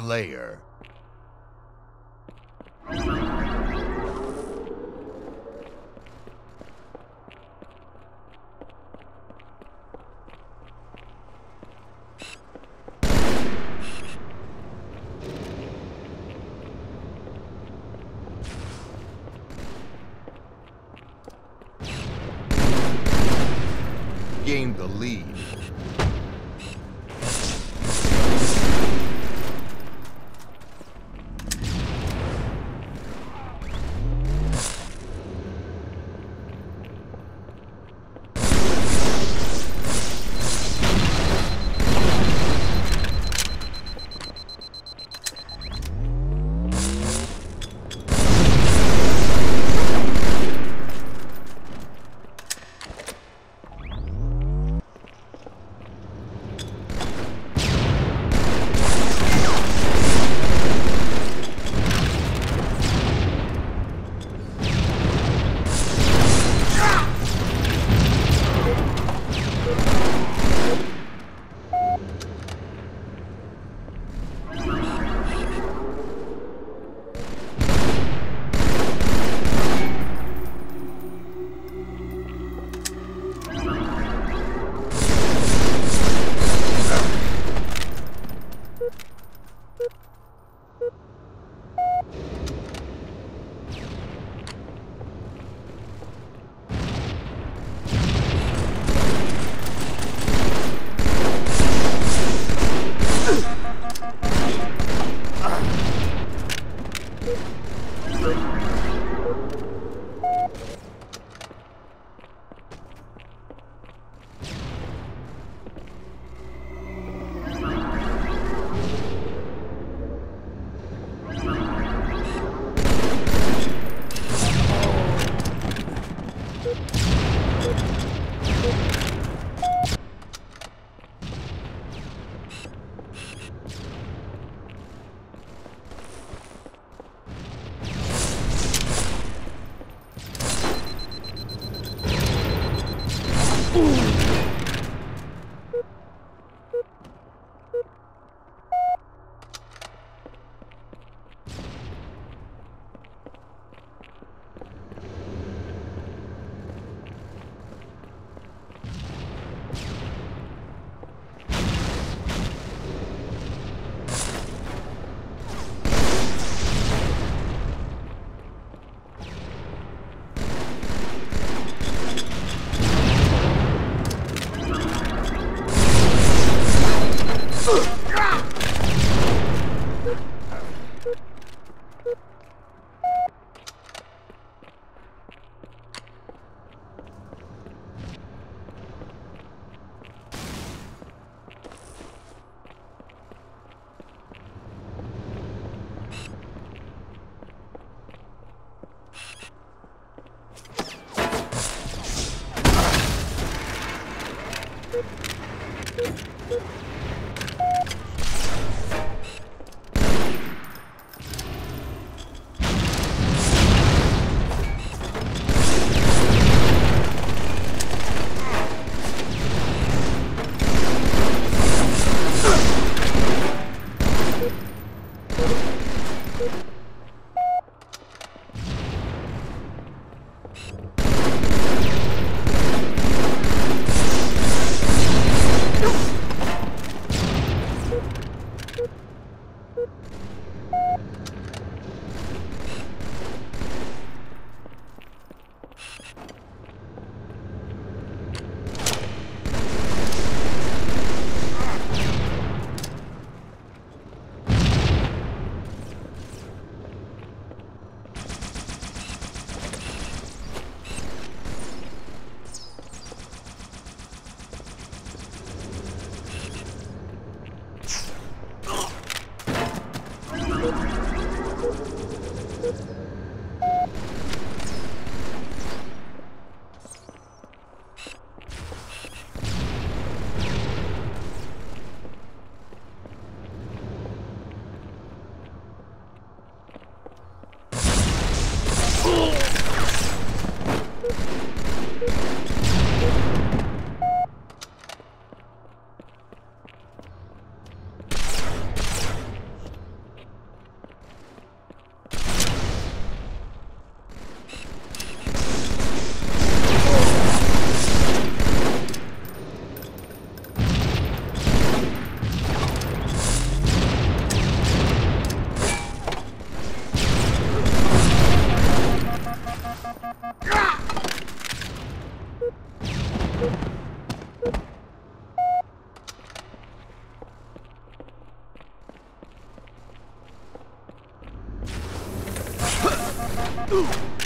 Slayer. Gained the lead. Ooh. Ooh.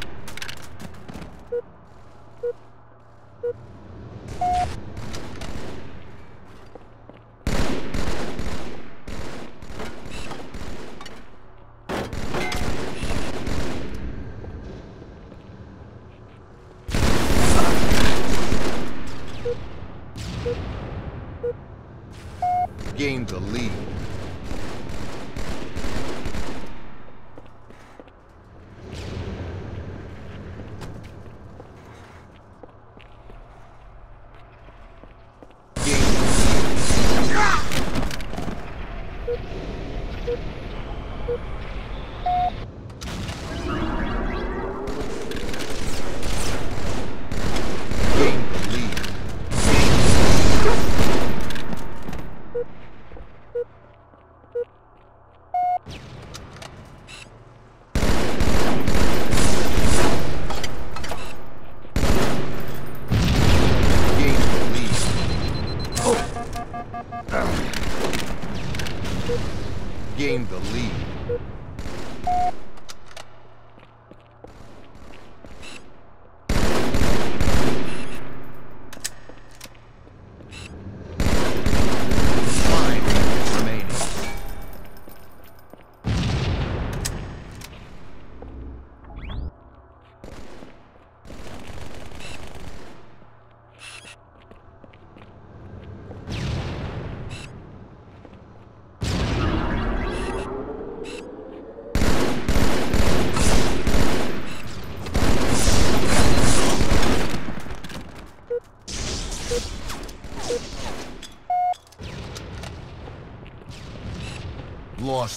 Gained the lead.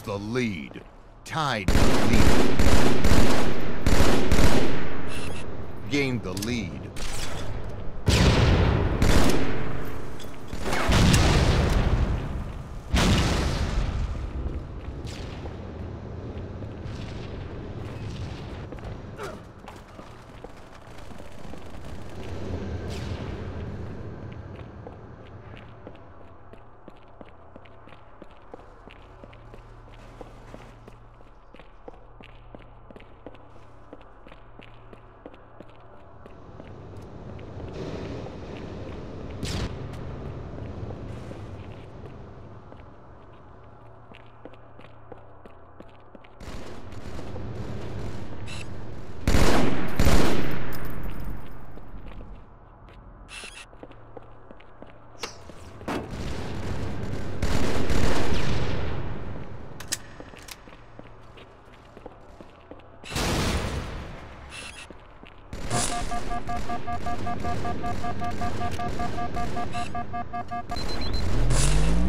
The lead. Tied the lead. Gained the lead. Let's go.